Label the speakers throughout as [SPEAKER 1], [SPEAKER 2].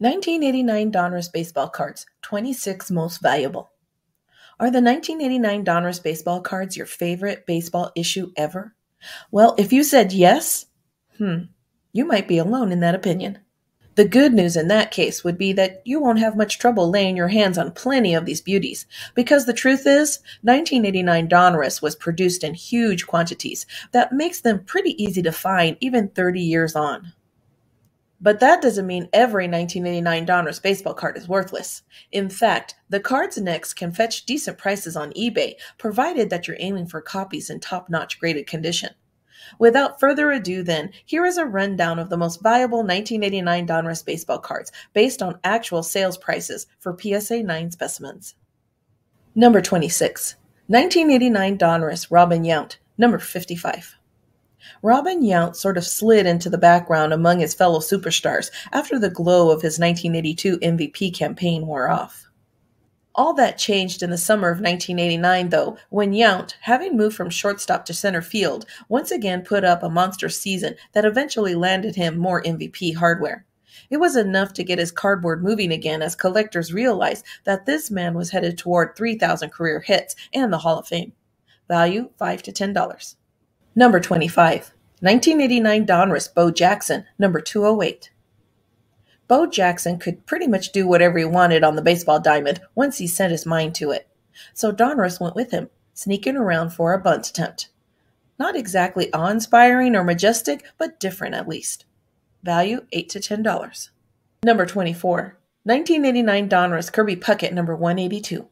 [SPEAKER 1] 1989 Donruss Baseball Cards 26 Most Valuable. Are the 1989 Donruss Baseball Cards your favorite baseball issue ever? Well, if you said yes, hmm, you might be alone in that opinion. The good news in that case would be that you won't have much trouble laying your hands on plenty of these beauties, because the truth is, 1989 Donruss was produced in huge quantities that makes them pretty easy to find even 30 years on. But that doesn't mean every 1989 Donruss baseball card is worthless. In fact, the cards next can fetch decent prices on eBay, provided that you're aiming for copies in top notch graded condition. Without further ado, then, here is a rundown of the most valuable 1989 Donruss baseball cards based on actual sales prices for PSA 9 specimens. Number 26. 1989 Donruss Robin Yount, number 55. Robin Yount sort of slid into the background among his fellow superstars after the glow of his 1982 MVP campaign wore off. All that changed in the summer of 1989, though, when Yount, having moved from shortstop to center field, once again put up a monster season that eventually landed him more MVP hardware. It was enough to get his cardboard moving again as collectors realized that this man was headed toward 3,000 career hits and the Hall of Fame. Value 5 to $10. Number 25. 1989 Donruss Bo Jackson, number 208. Bo Jackson could pretty much do whatever he wanted on the baseball diamond once he set his mind to it. So Donruss went with him, sneaking around for a bunt attempt. Not exactly awe inspiring or majestic, but different at least. Value 8 to $10. Number 24. 1989 Donruss Kirby Puckett number 182.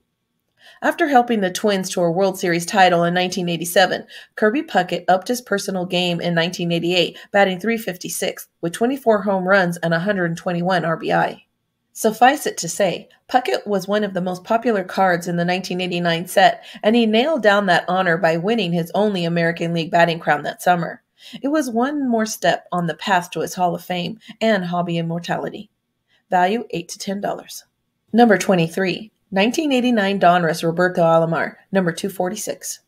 [SPEAKER 1] After helping the Twins to a World Series title in 1987, Kirby Puckett upped his personal game in 1988, batting 356 with 24 home runs and 121 RBI. Suffice it to say, Puckett was one of the most popular cards in the 1989 set, and he nailed down that honor by winning his only American League batting crown that summer. It was one more step on the path to his Hall of Fame and hobby immortality. Value 8 to $10. Number 23. 1989 Donruss Roberto Alomar, number 246.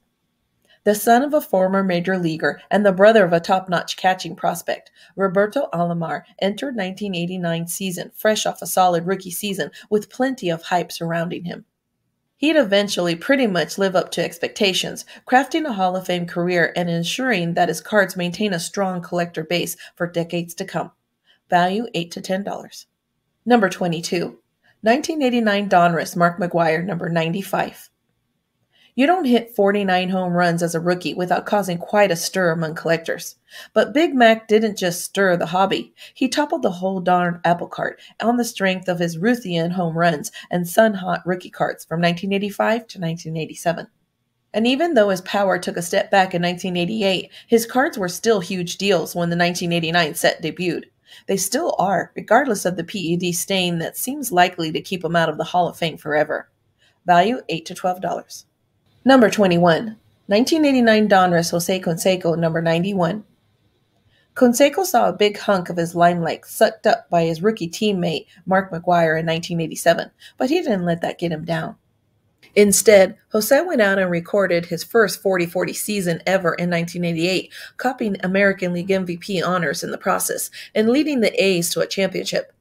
[SPEAKER 1] The son of a former major leaguer and the brother of a top-notch catching prospect, Roberto Alomar entered 1989 season fresh off a solid rookie season with plenty of hype surrounding him. He'd eventually pretty much live up to expectations, crafting a Hall of Fame career and ensuring that his cards maintain a strong collector base for decades to come. Value 8 to $10. Number 22. 1989 Donruss Mark McGwire, number 95. You don't hit 49 home runs as a rookie without causing quite a stir among collectors. But Big Mac didn't just stir the hobby, he toppled the whole darn apple cart on the strength of his Ruthian home runs and sun hot rookie cards from 1985 to 1987. And even though his power took a step back in 1988, his cards were still huge deals when the 1989 set debuted. They still are, regardless of the PED stain that seems likely to keep them out of the Hall of Fame forever. Value 8 to $12. Number 21. 1989 Donruss Jose Canseco, number 91. Canseco saw a big hunk of his limelight sucked up by his rookie teammate Mark McGwire in 1987, but he didn't let that get him down. Instead, Jose went out and recorded his first 40 40 season ever in 1988, copying American League MVP honors in the process and leading the A's to a championship.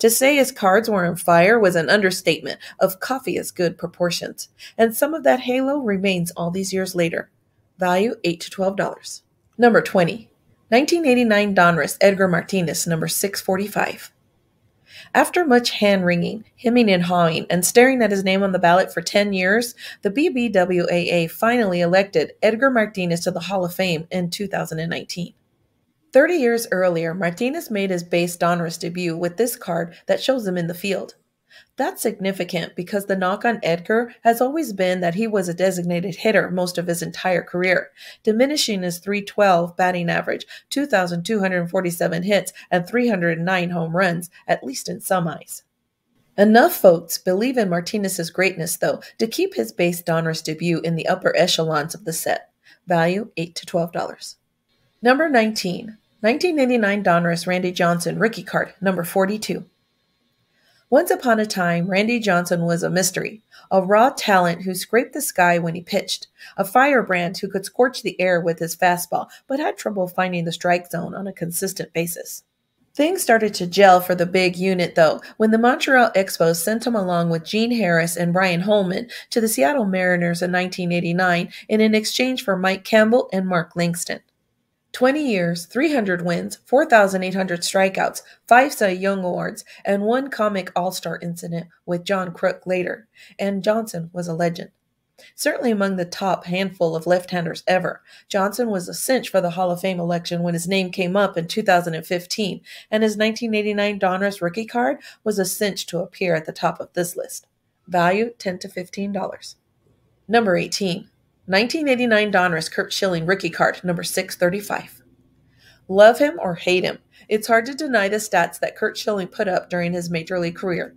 [SPEAKER 1] To say his cards were on fire was an understatement of coffee good proportions, and some of that halo remains all these years later. Value 8 to $12. Number 20. 1989 Donruss Edgar Martinez, number 645. After much hand wringing, hemming and hawing, and staring at his name on the ballot for 10 years, the BBWAA finally elected Edgar Martinez to the Hall of Fame in 2019. 30 years earlier, Martinez made his base Donruss debut with this card that shows him in the field. That's significant because the knock on Edgar has always been that he was a designated hitter most of his entire career, diminishing his 312 batting average, 2,247 hits, and 309 home runs, at least in some eyes. Enough folks believe in Martinez's greatness, though, to keep his base Donruss debut in the upper echelons of the set. Value 8 to $12. Number 19. 1989 Donruss Randy Johnson rookie card, number 42. Once upon a time, Randy Johnson was a mystery, a raw talent who scraped the sky when he pitched, a firebrand who could scorch the air with his fastball, but had trouble finding the strike zone on a consistent basis. Things started to gel for the big unit, though, when the Montreal Expos sent him along with Gene Harris and Brian Holman to the Seattle Mariners in 1989 in an exchange for Mike Campbell and Mark Langston. 20 years, 300 wins, 4,800 strikeouts, 5 Cy Young Awards, and one comic All Star incident with John Kruk later, and Johnson was a legend. Certainly among the top handful of left handers ever, Johnson was a cinch for the Hall of Fame election when his name came up in 2015, and his 1989 Donruss rookie card was a cinch to appear at the top of this list. Value 10 to $15. Number 18. 1989 Donruss Curt Schilling rookie card, number 635. Love him or hate him, it's hard to deny the stats that Curt Schilling put up during his major league career.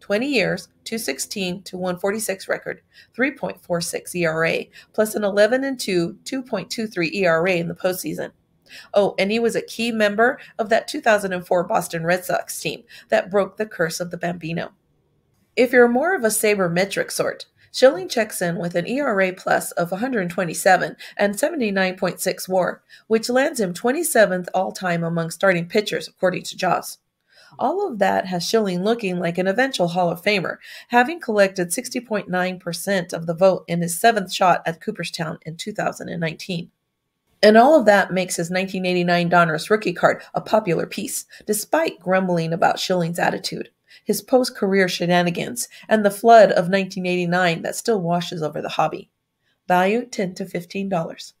[SPEAKER 1] 20 years, 216 to 146 record, 3.46 ERA, plus an 11 and 2, 2.23 ERA in the postseason. Oh, and he was a key member of that 2004 Boston Red Sox team that broke the curse of the Bambino. If you're more of a sabermetric sort, Schilling checks in with an ERA plus of 127 and 79.6 WAR, which lands him 27th all time among starting pitchers, according to JAWS. All of that has Schilling looking like an eventual Hall of Famer, having collected 60.9% of the vote in his seventh shot at Cooperstown in 2019. And all of that makes his 1989 Donruss rookie card a popular piece, despite grumbling about Schilling's attitude, his post career shenanigans, and the flood of 1989 that still washes over the hobby. Value 10 to $15.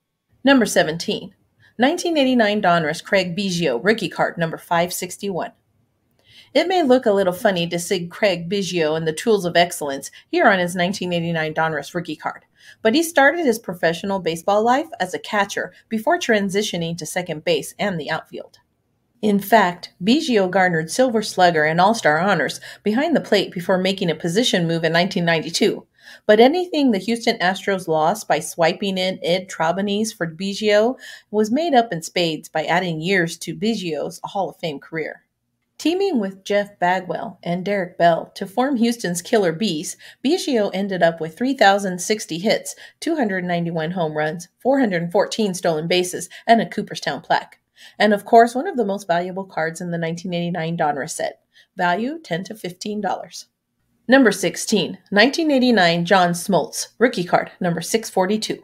[SPEAKER 1] Number 17. 1989 Donruss Craig Biggio rookie card number 561. It may look a little funny to see Craig Biggio and the Tools of Excellence here on his 1989 Donruss rookie card, but he started his professional baseball life as a catcher before transitioning to second base and the outfield. In fact, Biggio garnered Silver Slugger and All Star honors behind the plate before making a position move in 1992. But anything the Houston Astros lost by swiping in Ed Taubensee for Biggio was made up in spades by adding years to Biggio's Hall of Fame career. Teaming with Jeff Bagwell and Derek Bell to form Houston's Killer Bees, Biggio ended up with 3,060 hits, 291 home runs, 414 stolen bases, and a Cooperstown plaque. And of course, one of the most valuable cards in the 1989 Donruss set. Value 10 to $15. Number 16, 1989 John Smoltz, rookie card, number 642.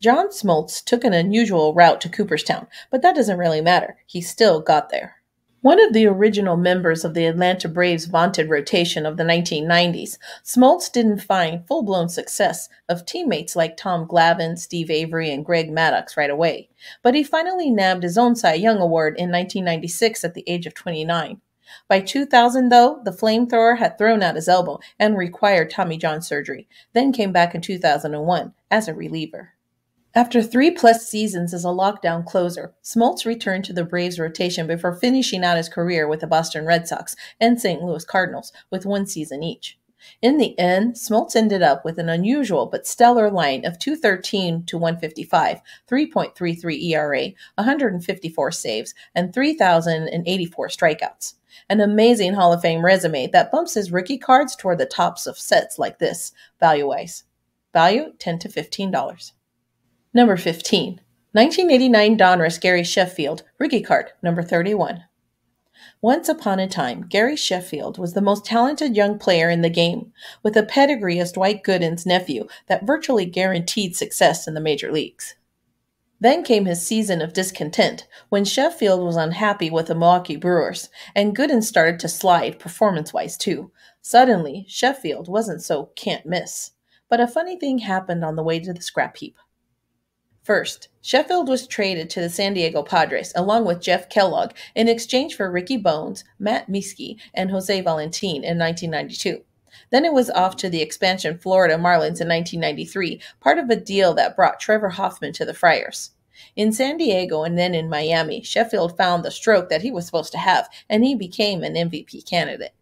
[SPEAKER 1] John Smoltz took an unusual route to Cooperstown, but that doesn't really matter. He still got there. One of the original members of the Atlanta Braves' vaunted rotation of the 1990s, Smoltz didn't find full blown success of teammates like Tom Glavine, Steve Avery, and Greg Maddux right away, but he finally nabbed his own Cy Young Award in 1996 at the age of 29. By 2000, though, the flamethrower had thrown out his elbow and required Tommy John surgery, then came back in 2001 as a reliever. After three plus seasons as a lockdown closer, Smoltz returned to the Braves rotation before finishing out his career with the Boston Red Sox and St. Louis Cardinals, with one season each. In the end, Smoltz ended up with an unusual but stellar line of 213 to 155, 3.33 ERA, 154 saves, and 3,084 strikeouts. An amazing Hall of Fame resume that bumps his rookie cards toward the tops of sets like this, value wise. Value 10 to $15. Number 15. 1989 Donruss Gary Sheffield, rookie card, number 31. Once upon a time, Gary Sheffield was the most talented young player in the game, with a pedigree as Dwight Gooden's nephew that virtually guaranteed success in the major leagues. Then came his season of discontent when Sheffield was unhappy with the Milwaukee Brewers, and Gooden started to slide performance wise too. Suddenly, Sheffield wasn't so can't miss. But a funny thing happened on the way to the scrap heap. First, Sheffield was traded to the San Diego Padres along with Geoff Kellogg in exchange for Ricky Bones, Matt Mieske, and Jose Valentin in 1992. Then it was off to the expansion Florida Marlins in 1993, part of a deal that brought Trevor Hoffman to the Friars. In San Diego and then in Miami, Sheffield found the stroke that he was supposed to have, and he became an MVP candidate.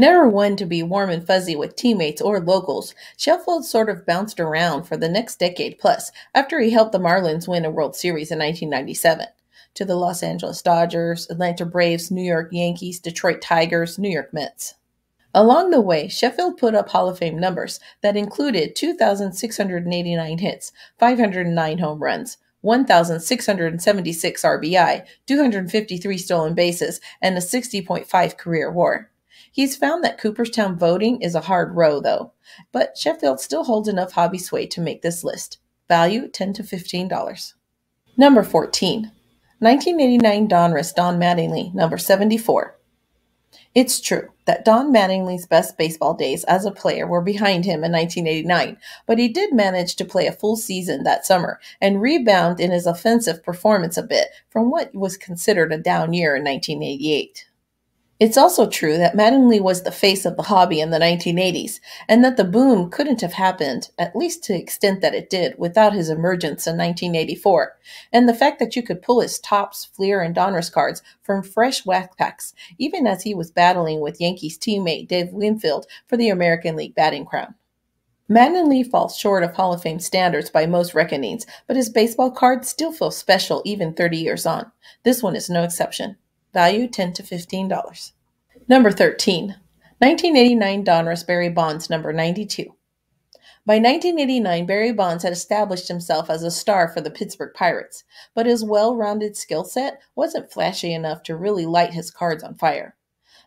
[SPEAKER 1] Never one to be warm and fuzzy with teammates or locals, Sheffield sort of bounced around for the next decade plus after he helped the Marlins win a World Series in 1997 to the Los Angeles Dodgers, Atlanta Braves, New York Yankees, Detroit Tigers, New York Mets. Along the way, Sheffield put up Hall of Fame numbers that included 2,689 hits, 509 home runs, 1,676 RBI, 253 stolen bases, and a 60.5 career WAR. He's found that Cooperstown voting is a hard row, though, but Sheffield still holds enough hobby sway to make this list. Value 10 to $15. Number 14. 1989 Donruss Don Mattingly, number 74. It's true that Don Mattingly's best baseball days as a player were behind him in 1989, but he did manage to play a full season that summer and rebound in his offensive performance a bit from what was considered a down year in 1988. It's also true that Mattingly was the face of the hobby in the 1980s, and that the boom couldn't have happened, at least to the extent that it did, without his emergence in 1984. And the fact that you could pull his Topps, Fleer, and Donruss cards from fresh wax packs, even as he was battling with Yankees teammate Dave Winfield for the American League batting crown. Mattingly falls short of Hall of Fame standards by most reckonings, but his baseball cards still feel special even 30 years on. This one is no exception. Value 10 to $15. Number 13. 1989 Donruss Barry Bonds, number 92. By 1989, Barry Bonds had established himself as a star for the Pittsburgh Pirates, but his well rounded skill set wasn't flashy enough to really light his cards on fire.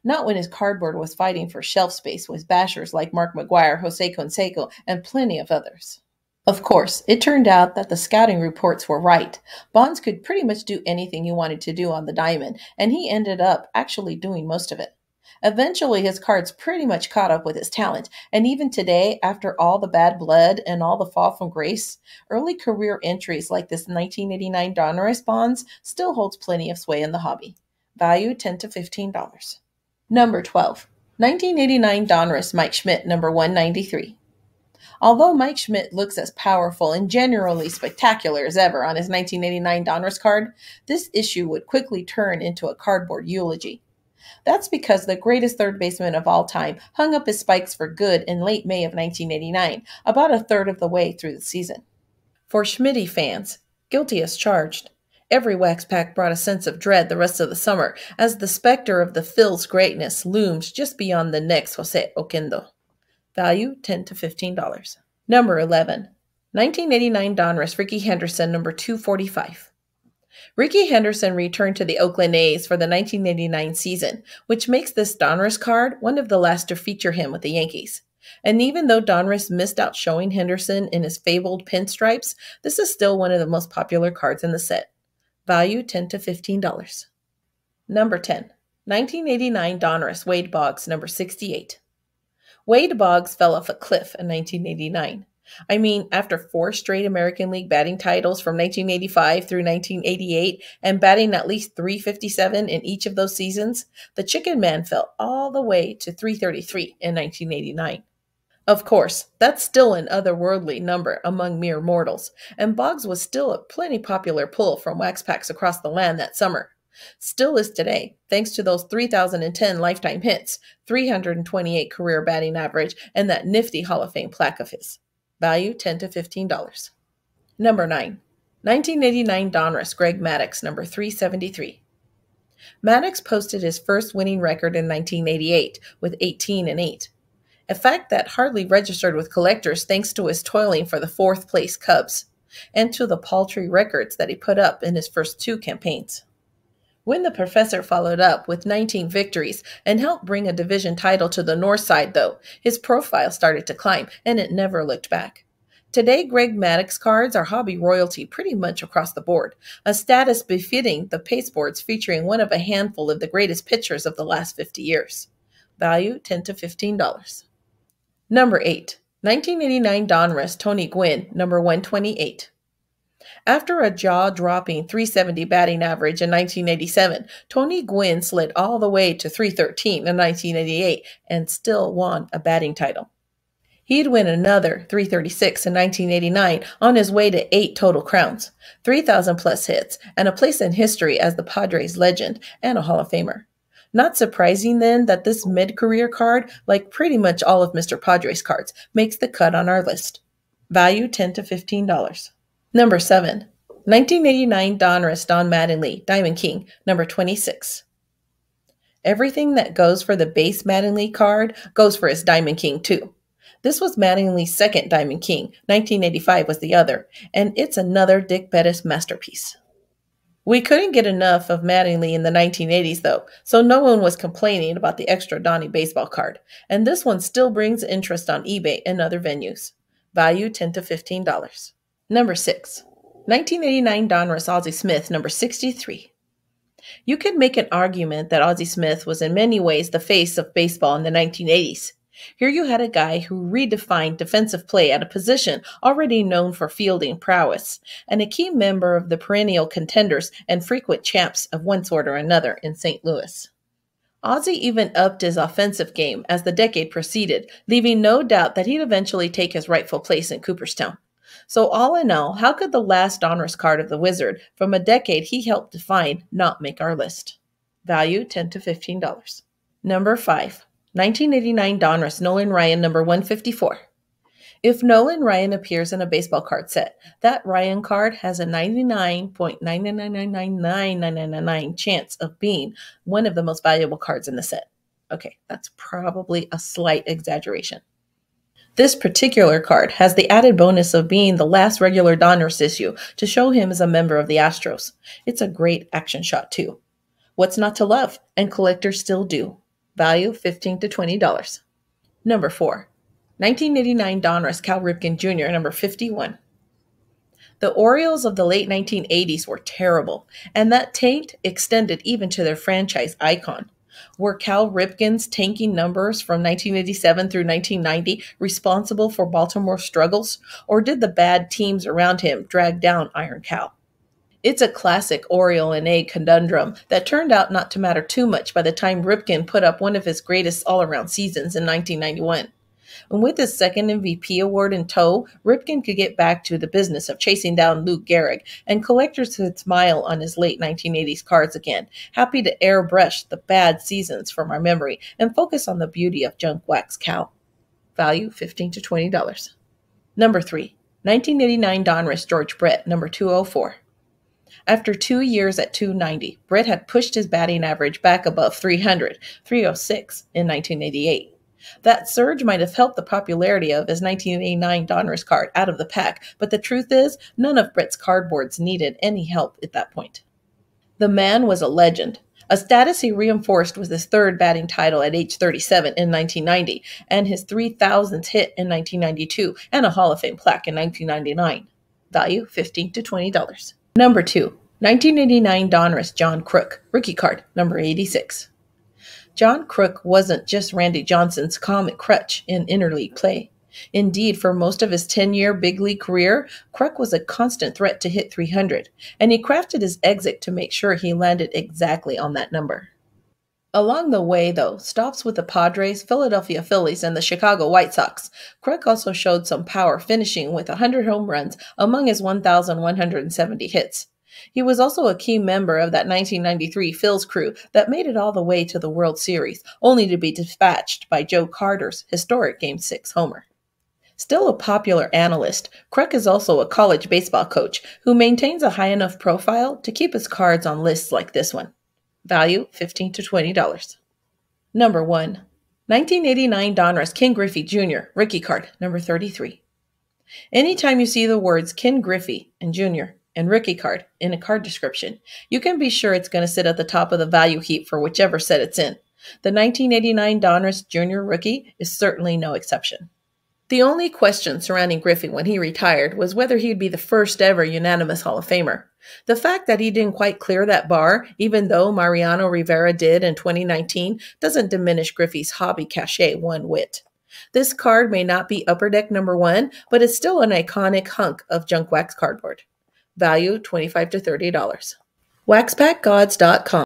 [SPEAKER 1] Not when his cardboard was fighting for shelf space with bashers like Mark McGwire, Jose Canseco, and plenty of others. Of course, it turned out that the scouting reports were right. Bonds could pretty much do anything he wanted to do on the diamond, and he ended up actually doing most of it. Eventually, his cards pretty much caught up with his talent, and even today, after all the bad blood and all the fall from grace, early career entries like this 1989 Donruss Bonds still holds plenty of sway in the hobby. Value 10 to $15. Number 12. 1989 Donruss Mike Schmidt, number 193. Although Mike Schmidt looks as powerful and generally spectacular as ever on his 1989 Donruss card, this issue would quickly turn into a cardboard eulogy. That's because the greatest third baseman of all time hung up his spikes for good in late May of 1989, about a third of the way through the season. For Schmitty fans, guilty as charged, every wax pack brought a sense of dread the rest of the summer as the specter of the Phil's greatness loomed just beyond the next Jose Oquendo. Value 10 to $15. Number 11. 1989 Donruss Rickey Henderson, number 245. Rickey Henderson returned to the Oakland A's for the 1989 season, which makes this Donruss card one of the last to feature him with the Yankees. And even though Donruss missed out showing Henderson in his fabled pinstripes, this is still one of the most popular cards in the set. Value 10 to $15. Number 10. 1989 Donruss Wade Boggs, number 68. Wade Boggs fell off a cliff in 1989. I mean, after four straight American League batting titles from 1985 through 1988 and batting at least 357 in each of those seasons, the Chicken Man fell all the way to 333 in 1989. Of course, that's still an otherworldly number among mere mortals, and Boggs was still a plenty popular pull from wax packs across the land that summer. Still is today, thanks to those 3,010 lifetime hits, 328 career batting average, and that nifty Hall of Fame plaque of his. Value 10 to $15. Number 9. 1989 Donruss Greg Maddux, number 373. Maddux posted his first winning record in 1988 with 18 and 8. A fact that hardly registered with collectors thanks to his toiling for the fourth place Cubs and to the paltry records that he put up in his first two campaigns. When the professor followed up with 19 victories and helped bring a division title to the north side, though, his profile started to climb and it never looked back. Today, Greg Maddux cards are hobby royalty pretty much across the board, a status befitting the pasteboards featuring one of a handful of the greatest pitchers of the last 50 years. Value 10 to $15. Number 8. 1989 Donruss Tony Gwynn, number 128. After a jaw dropping 370 batting average in 1987, Tony Gwynn slid all the way to 313 in 1988 and still won a batting title. He'd win another 336 in 1989 on his way to eight total crowns, 3,000 plus hits, and a place in history as the Padres legend and a Hall of Famer. Not surprising then that this mid career card, like pretty much all of Mr. Padres cards, makes the cut on our list. Value 10 to $15. Number 7. 1989 Donruss Don Mattingly, Diamond King, number 26. Everything that goes for the base Mattingly card goes for his Diamond King too. This was Mattingly's second Diamond King. 1985 was the other, and it's another Dick Bettis masterpiece. We couldn't get enough of Mattingly in the 1980s, though, so no one was complaining about the extra Donnie baseball card, and this one still brings interest on eBay and other venues. Value 10 to $15. Number 6. 1989 Donruss Ozzie Smith, number 63. You could make an argument that Ozzie Smith was in many ways the face of baseball in the 1980s. Here you had a guy who redefined defensive play at a position already known for fielding prowess, and a key member of the perennial contenders and frequent champs of one sort or another in St. Louis. Ozzie even upped his offensive game as the decade proceeded, leaving no doubt that he'd eventually take his rightful place in Cooperstown. So, all in all, how could the last Donruss card of the Wizard from a decade he helped define not make our list? Value 10 to $15. Number 5. 1989 Donruss Nolan Ryan number 154. If Nolan Ryan appears in a baseball card set, that Ryan card has a 99.9999999 chance of being one of the most valuable cards in the set. Okay, that's probably a slight exaggeration. This particular card has the added bonus of being the last regular Donruss issue to show him as a member of the Astros. It's a great action shot, too. What's not to love? And collectors still do. Value 15 to $20. Number 4. 1989 Donruss Cal Ripken Jr., number 51. The Orioles of the late 1980s were terrible, and that taint extended even to their franchise icon. Were Cal Ripken's tanking numbers from 1987 through 1990 responsible for Baltimore's struggles, or did the bad teams around him drag down Iron Cal? It's a classic Oriole and egg conundrum that turned out not to matter too much by the time Ripken put up one of his greatest all around seasons in 1991. And with his second MVP award in tow, Ripken could get back to the business of chasing down Lou Gehrig, and collectors could smile on his late 1980s cards again, happy to airbrush the bad seasons from our memory and focus on the beauty of junk wax Cal. Value 15 to $20. Number 3. 1989 Donruss George Brett, number 204. After two years at 290, Brett had pushed his batting average back above 300, 306 in 1988. That surge might have helped the popularity of his 1989 Donruss card out of the pack, but the truth is, none of Brett's cardboards needed any help at that point. The man was a legend, a status he reinforced with his third batting title at age 37 in 1990 and his 3000th hit in 1992 and a Hall of Fame plaque in 1999. Value 15 to $20. Number 2. 1989 Donruss John Kruk, rookie card, number 86. John Kruk wasn't just Randy Johnson's comic crutch in interleague play. Indeed, for most of his 10 year big league career, Kruk was a constant threat to hit 300, and he crafted his exit to make sure he landed exactly on that number. Along the way, though, stops with the Padres, Philadelphia Phillies, and the Chicago White Sox, Kruk also showed some power, finishing with 100 home runs among his 1,170 hits. He was also a key member of that 1993 Phils crew that made it all the way to the World Series, only to be dispatched by Joe Carter's historic Game 6 homer. Still a popular analyst, Kruk is also a college baseball coach who maintains a high enough profile to keep his cards on lists like this one. Value 15 to $20. Number 1. 1989 Donruss Ken Griffey Jr. Rookie card, number 33. Anytime you see the words Ken Griffey and Jr. and rookie card in a card description, you can be sure it's going to sit at the top of the value heap for whichever set it's in. The 1989 Donruss Jr. rookie is certainly no exception. The only question surrounding Griffey when he retired was whether he'd be the first ever unanimous Hall of Famer. The fact that he didn't quite clear that bar, even though Mariano Rivera did in 2019, doesn't diminish Griffey's hobby cachet one whit. This card may not be Upper Deck number one, but it's still an iconic hunk of junk wax cardboard. Value 25 to $30. WaxPackGods.com